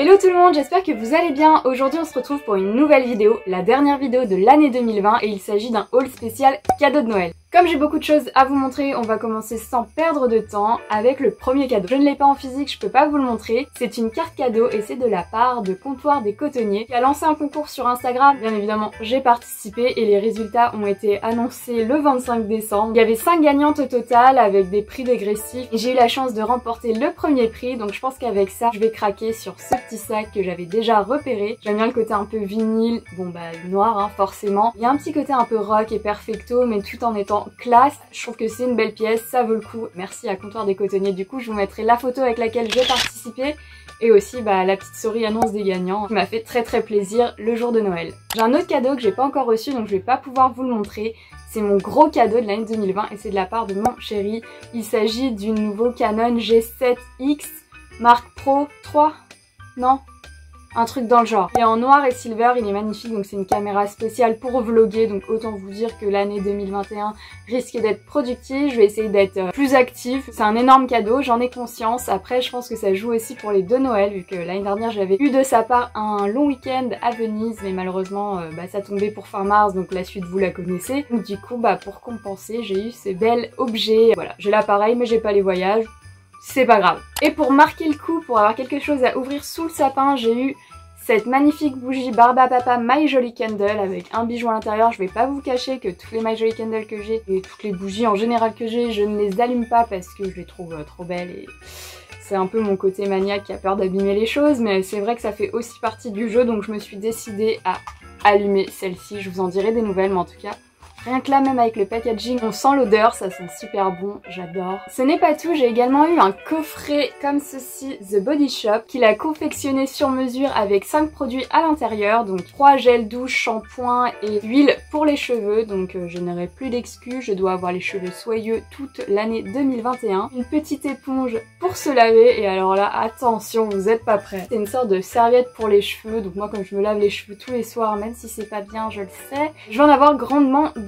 Hello tout le monde, j'espère que vous allez bien. Aujourd'hui on se retrouve pour une nouvelle vidéo, la dernière vidéo de l'année 2020 et il s'agit d'un haul spécial cadeau de Noël. Comme j'ai beaucoup de choses à vous montrer, on va commencer sans perdre de temps avec le premier cadeau. Je ne l'ai pas en physique, je peux pas vous le montrer. C'est une carte cadeau et c'est de la part de Comptoir des Cotonniers qui a lancé un concours sur Instagram. Bien évidemment, j'ai participé et les résultats ont été annoncés le 25 décembre. Il y avait 5 gagnantes au total avec des prix dégressifs j'ai eu la chance de remporter le premier prix donc je pense qu'avec ça, je vais craquer sur ce petit sac que j'avais déjà repéré. J'aime bien le côté un peu vinyle, bon bah noir hein, forcément. Il y a un petit côté un peu rock et perfecto mais tout en étant classe. Je trouve que c'est une belle pièce, ça vaut le coup. Merci à Comptoir des Cotonniers. Du coup, je vous mettrai la photo avec laquelle j'ai participé et aussi bah, la petite souris annonce des gagnants qui m'a fait très très plaisir le jour de Noël. J'ai un autre cadeau que j'ai pas encore reçu donc je vais pas pouvoir vous le montrer. C'est mon gros cadeau de l'année 2020 et c'est de la part de mon chéri. Il s'agit du nouveau Canon G7X Mark Pro 3 Non? Un truc dans le genre. Est en noir et silver, il est magnifique, donc c'est une caméra spéciale pour vlogger, donc autant vous dire que l'année 2021 risque d'être productive, je vais essayer d'être euh, plus active. C'est un énorme cadeau, j'en ai conscience. Après, je pense que ça joue aussi pour les deux Noël, vu que l'année dernière j'avais eu de sa part un long week-end à Venise, mais malheureusement euh, bah, ça tombait pour fin mars, donc la suite vous la connaissez. Donc du coup, bah pour compenser, j'ai eu ces belles objets. Voilà, j'ai l'appareil, mais j'ai pas les voyages c'est pas grave. Et pour marquer le coup, pour avoir quelque chose à ouvrir sous le sapin, j'ai eu cette magnifique bougie Barba Papa My Jolly Candle avec un bijou à l'intérieur. Je vais pas vous cacher que toutes les My Jolly Candle que j'ai et toutes les bougies en général que j'ai, je ne les allume pas parce que je les trouve euh, trop belles et c'est un peu mon côté maniaque qui a peur d'abîmer les choses mais c'est vrai que ça fait aussi partie du jeu donc je me suis décidée à allumer celle-ci. Je vous en dirai des nouvelles mais en tout cas Rien que là même avec le packaging, on sent l'odeur, ça sent super bon, j'adore. Ce n'est pas tout, j'ai également eu un coffret comme ceci, The Body Shop, qu'il a confectionné sur mesure avec 5 produits à l'intérieur, donc 3 gels douche, shampoing et huile pour les cheveux, donc euh, je n'aurai plus d'excuses, je dois avoir les cheveux soyeux toute l'année 2021. Une petite éponge pour se laver, et alors là, attention, vous n'êtes pas prêts. C'est une sorte de serviette pour les cheveux, donc moi comme je me lave les cheveux tous les soirs, même si c'est pas bien, je le sais, je vais en avoir grandement besoin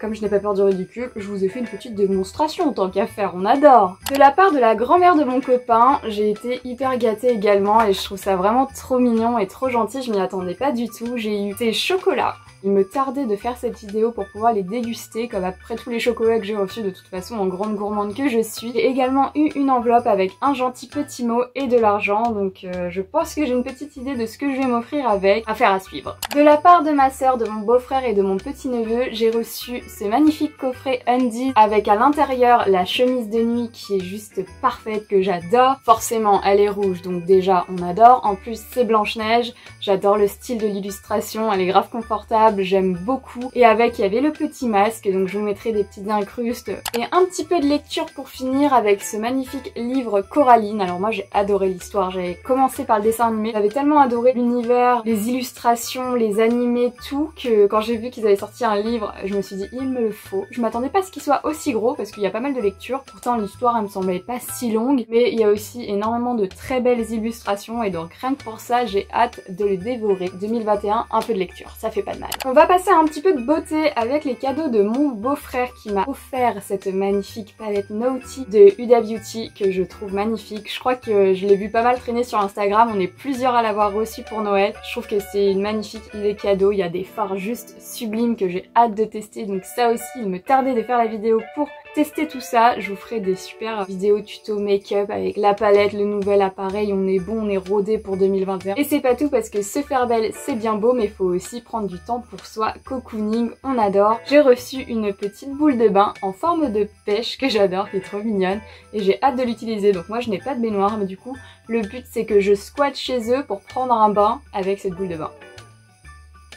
comme je n'ai pas peur du ridicule, je vous ai fait une petite démonstration tant qu'à faire, on adore. De la part de la grand-mère de mon copain, j'ai été hyper gâtée également et je trouve ça vraiment trop mignon et trop gentil, je m'y attendais pas du tout. J'ai eu des chocolats il me tardait de faire cette vidéo pour pouvoir les déguster comme après tous les chocolats que j'ai reçus de toute façon en grande gourmande que je suis. J'ai également eu une enveloppe avec un gentil petit mot et de l'argent donc euh, je pense que j'ai une petite idée de ce que je vais m'offrir avec. Affaire à suivre. De la part de ma sœur, de mon beau-frère et de mon petit neveu, j'ai reçu ce magnifique coffret Undies avec à l'intérieur la chemise de nuit qui est juste parfaite que j'adore. Forcément elle est rouge donc déjà on adore. En plus c'est Blanche-Neige, j'adore le style de l'illustration, elle est grave confortable j'aime beaucoup. Et avec, il y avait le petit masque, donc je vous mettrai des petites incrustes. Et un petit peu de lecture pour finir avec ce magnifique livre Coraline. Alors moi j'ai adoré l'histoire, j'avais commencé par le dessin animé. J'avais tellement adoré l'univers, les illustrations, les animés, tout, que quand j'ai vu qu'ils avaient sorti un livre, je me suis dit il me le faut. Je m'attendais pas à ce qu'il soit aussi gros parce qu'il y a pas mal de lectures. Pourtant l'histoire elle me semblait pas si longue, mais il y a aussi énormément de très belles illustrations et donc rien que pour ça j'ai hâte de le dévorer. 2021, un peu de lecture, ça fait pas de mal. On va passer un petit peu de beauté avec les cadeaux de mon beau-frère qui m'a offert cette magnifique palette Naughty de Huda Beauty que je trouve magnifique. Je crois que je l'ai vu pas mal traîner sur Instagram, on est plusieurs à l'avoir reçu pour Noël. Je trouve que c'est une magnifique idée cadeau, il y a des fards juste sublimes que j'ai hâte de tester donc ça aussi il me tardait de faire la vidéo pour tester tout ça. Je vous ferai des super vidéos tuto make-up avec la palette, le nouvel appareil. On est bon, on est rodé pour 2021. Et c'est pas tout parce que se faire belle, c'est bien beau, mais faut aussi prendre du temps pour soi. Cocooning, on adore. J'ai reçu une petite boule de bain en forme de pêche que j'adore, qui est trop mignonne. Et j'ai hâte de l'utiliser. Donc moi, je n'ai pas de baignoire, mais du coup, le but, c'est que je squatte chez eux pour prendre un bain avec cette boule de bain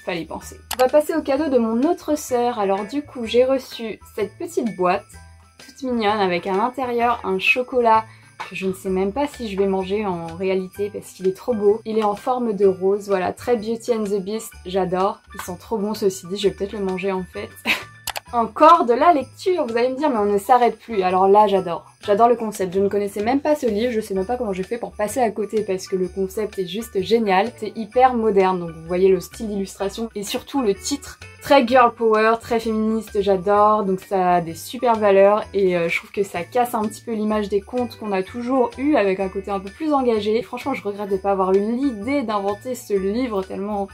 fallait penser. On va passer au cadeau de mon autre sœur. Alors du coup, j'ai reçu cette petite boîte mignonne avec à l'intérieur un chocolat que je ne sais même pas si je vais manger en réalité parce qu'il est trop beau. Il est en forme de rose, voilà, très Beauty and the Beast, j'adore. Ils sont trop bons ceci dit, je vais peut-être le manger en fait. Encore de la lecture, vous allez me dire, mais on ne s'arrête plus. Alors là, j'adore. J'adore le concept. Je ne connaissais même pas ce livre, je sais même pas comment j'ai fait pour passer à côté parce que le concept est juste génial. C'est hyper moderne, donc vous voyez le style d'illustration et surtout le titre. Très girl power, très féministe, j'adore. Donc ça a des super valeurs et euh, je trouve que ça casse un petit peu l'image des contes qu'on a toujours eu avec un côté un peu plus engagé. franchement, je regrette de pas avoir eu l'idée d'inventer ce livre tellement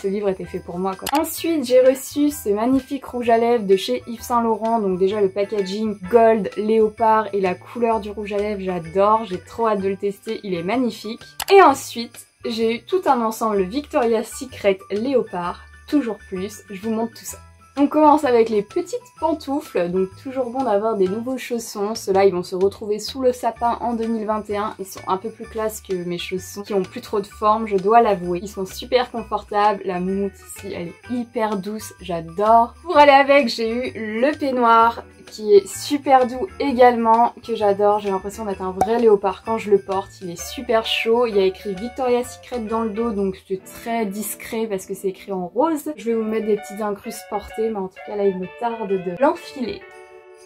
ce livre était fait pour moi quoi. Ensuite j'ai reçu ce magnifique rouge à lèvres de chez Yves Saint Laurent, donc déjà le packaging gold, léopard et la couleur du rouge à lèvres j'adore, j'ai trop hâte de le tester, il est magnifique. Et ensuite j'ai eu tout un ensemble Victoria's Secret léopard, toujours plus, je vous montre tout ça. On commence avec les petites pantoufles, donc toujours bon d'avoir des nouveaux chaussons. Ceux-là, ils vont se retrouver sous le sapin en 2021. Ils sont un peu plus classe que mes chaussons qui ont plus trop de forme, je dois l'avouer. Ils sont super confortables. La moumoute ici, elle est hyper douce, j'adore. Pour aller avec, j'ai eu le peignoir qui est super doux également, que j'adore. J'ai l'impression d'être un vrai léopard quand je le porte. Il est super chaud. Il y a écrit Victoria's Secret dans le dos, donc c'est très discret parce que c'est écrit en rose. Je vais vous mettre des petites incrustes portées, mais en tout cas là, il me tarde de l'enfiler.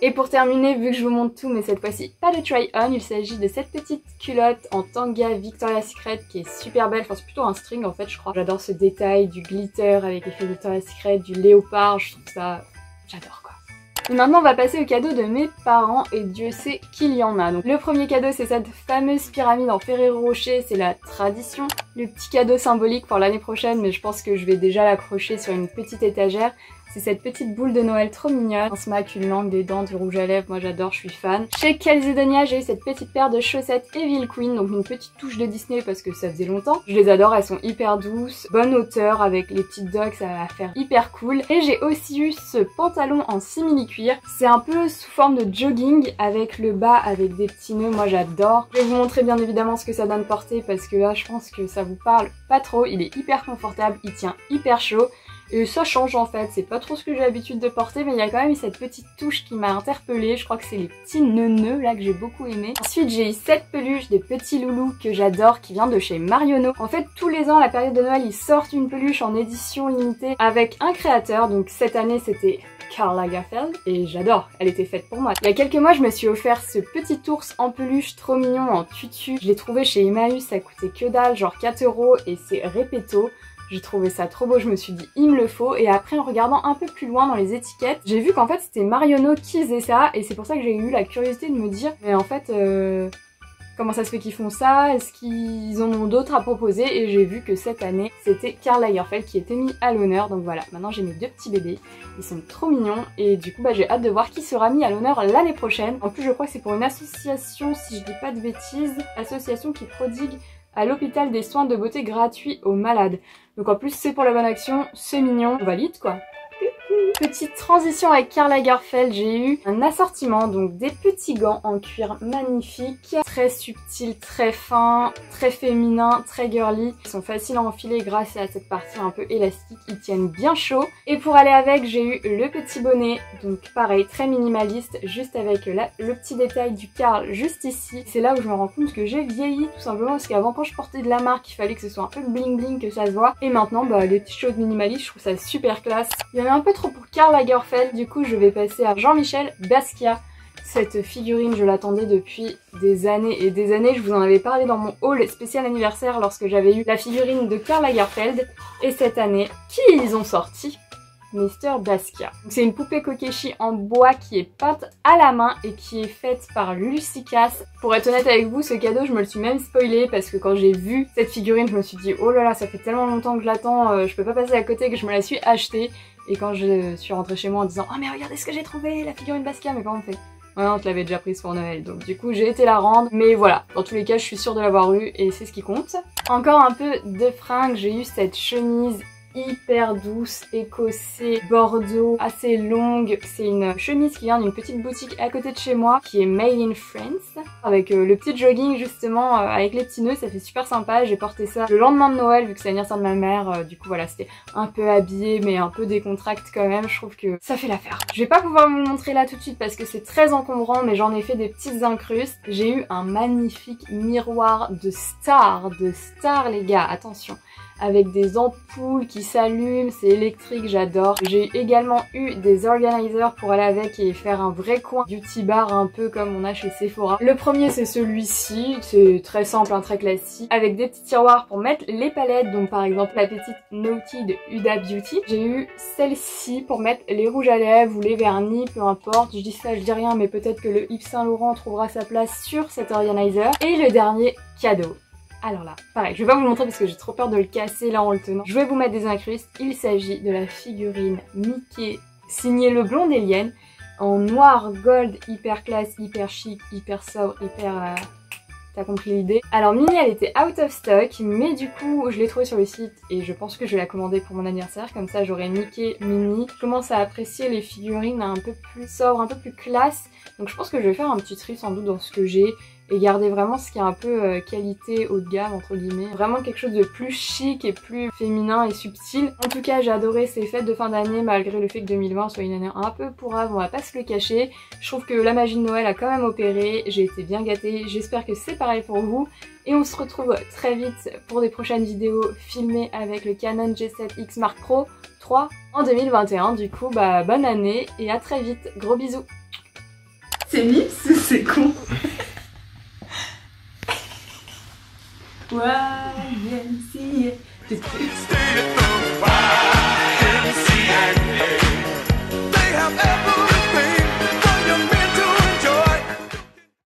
Et pour terminer, vu que je vous montre tout, mais cette fois-ci pas de try-on, il s'agit de cette petite culotte en tanga Victoria's Secret qui est super belle, enfin c'est plutôt un string en fait je crois. J'adore ce détail du glitter avec effet Victoria's Secret, du léopard, je trouve ça... j'adore. Maintenant on va passer au cadeau de mes parents et Dieu sait qu'il y en a. Donc le premier cadeau c'est cette fameuse pyramide en Ferrero Rocher, c'est la tradition. Le petit cadeau symbolique pour l'année prochaine mais je pense que je vais déjà l'accrocher sur une petite étagère. C'est cette petite boule de Noël trop mignonne. Un smack, une langue, des dents, du rouge à lèvres. Moi j'adore, je suis fan. Chez Calzedonia, j'ai eu cette petite paire de chaussettes Evil Queen. Donc une petite touche de Disney parce que ça faisait longtemps. Je les adore, elles sont hyper douces. Bonne hauteur avec les petites dogs, ça va faire hyper cool. Et j'ai aussi eu ce pantalon en simili cuir. C'est un peu sous forme de jogging avec le bas avec des petits nœuds. Moi j'adore. Je vais vous montrer bien évidemment ce que ça donne porter parce que là je pense que ça vous parle pas trop. Il est hyper confortable, il tient hyper chaud. Et ça change en fait, c'est pas trop ce que j'ai l'habitude de porter, mais il y a quand même cette petite touche qui m'a interpellée. Je crois que c'est les petits nœuds là que j'ai beaucoup aimé. Ensuite, j'ai eu cette peluche des petits loulous que j'adore, qui vient de chez Marionneau. En fait, tous les ans, à la période de Noël, ils sortent une peluche en édition limitée avec un créateur. Donc cette année, c'était Karl Lagerfeld et j'adore, elle était faite pour moi. Il y a quelques mois, je me suis offert ce petit ours en peluche trop mignon en tutu. Je l'ai trouvé chez Emmaüs, ça coûtait que dalle, genre 4 euros et c'est répéto. J'ai trouvé ça trop beau, je me suis dit il me le faut. Et après en regardant un peu plus loin dans les étiquettes, j'ai vu qu'en fait c'était Marionneau qui faisait ça. Et c'est pour ça que j'ai eu la curiosité de me dire mais en fait euh, comment ça se fait qu'ils font ça? Est-ce qu'ils en ont d'autres à proposer? Et j'ai vu que cette année c'était Karl Lagerfeld qui était mis à l'honneur. Donc voilà, maintenant j'ai mes deux petits bébés, ils sont trop mignons. Et du coup bah j'ai hâte de voir qui sera mis à l'honneur l'année prochaine. En plus je crois que c'est pour une association si je dis pas de bêtises, association qui prodigue à l'hôpital des soins de beauté gratuits aux malades. Donc en plus c'est pour la bonne action, c'est mignon, valide quoi. Petite transition avec Karl Lagerfeld, j'ai eu un assortiment, donc des petits gants en cuir magnifiques, très subtils, très fins, très féminins, très girly. Ils sont faciles à enfiler grâce à cette partie un peu élastique, ils tiennent bien chaud. Et pour aller avec, j'ai eu le petit bonnet, donc pareil, très minimaliste, juste avec le petit détail du Karl juste ici. C'est là où je me rends compte que j'ai vieilli, tout simplement parce qu'avant quand je portais de la marque, il fallait que ce soit un peu bling bling, que ça se voit. Et maintenant, bah, les choses minimalistes, je trouve ça super classe. Il y en a un peu trop pour Karl Lagerfeld, du coup je vais passer à Jean-Michel Basquiat. Cette figurine, je l'attendais depuis des années et des années. Je vous en avais parlé dans mon haul spécial anniversaire lorsque j'avais eu la figurine de Karl Lagerfeld. Et cette année, qui ils ont sorti? Mister Basquiat. C'est une poupée Kokeshi en bois qui est peinte à la main et qui est faite par Lucy Cass. Pour être honnête avec vous, ce cadeau, je me le suis même spoilé parce que quand j'ai vu cette figurine, je me suis dit oh là là, ça fait tellement longtemps que je l'attends, euh, je peux pas passer à côté que je me la suis achetée. Et quand je suis rentrée chez moi en disant oh mais regardez ce que j'ai trouvé, la figurine Basquiat, mes parents me fait? Ouais, on te l'avait déjà prise pour Noël, donc du coup j'ai été la rendre. Mais voilà, dans tous les cas, je suis sûre de l'avoir eu et c'est ce qui compte. Encore un peu de fringues, j'ai eu cette chemise hyper douce, écossais, bordeaux, assez longue. C'est une chemise qui vient d'une petite boutique à côté de chez moi qui est Made in France avec euh, le petit jogging justement euh, avec les petits nœuds, ça fait super sympa. J'ai porté ça le lendemain de Noël vu que c'est l'anniversaire de ma mère. Euh, du coup voilà, c'était un peu habillé mais un peu décontracté quand même. Je trouve que ça fait l'affaire. Je vais pas pouvoir vous montrer là tout de suite parce que c'est très encombrant mais j'en ai fait des petites incrustes. J'ai eu un magnifique miroir de star, de star les gars, attention avec des ampoules qui qui s'allume, c'est électrique, j'adore. J'ai également eu des organizers pour aller avec et faire un vrai coin beauty bar un peu comme on a chez Sephora. Le premier c'est celui-ci, c'est très simple, hein, très classique, avec des petits tiroirs pour mettre les palettes, donc par exemple la petite Naughty de Huda Beauty. J'ai eu celle-ci pour mettre les rouges à lèvres ou les vernis, peu importe. Je dis ça, je dis rien, mais peut-être que le Yves Saint Laurent trouvera sa place sur cet organizer. Et le dernier cadeau. Alors là, pareil, je vais pas vous le montrer parce que j'ai trop peur de le casser là en le tenant. Je vais vous mettre des incrustes. Il s'agit de la figurine Mickey signée Le Blondélien en noir gold hyper classe, hyper chic, hyper sobre, hyper... Euh, T'as compris l'idée Alors Mini elle était out of stock mais du coup je l'ai trouvée sur le site et je pense que je vais la commander pour mon anniversaire comme ça j'aurai Mickey Mini. Je commence à apprécier les figurines un peu plus sobres, un peu plus classe donc je pense que je vais faire un petit tri sans doute dans ce que j'ai et garder vraiment ce qui est un peu euh, qualité haut de gamme entre guillemets. Vraiment quelque chose de plus chic et plus féminin et subtil. En tout cas j'ai adoré ces fêtes de fin d'année malgré le fait que 2020 soit une année un peu pourrave, on va pas se le cacher. Je trouve que la magie de Noël a quand même opéré, j'ai été bien gâtée, j'espère que c'est pareil pour vous. Et on se retrouve très vite pour des prochaines vidéos filmées avec le Canon G7X Mark Pro 3 en 2021. Du coup bah bonne année et à très vite, gros bisous C'est Mips c'est con? YMCA.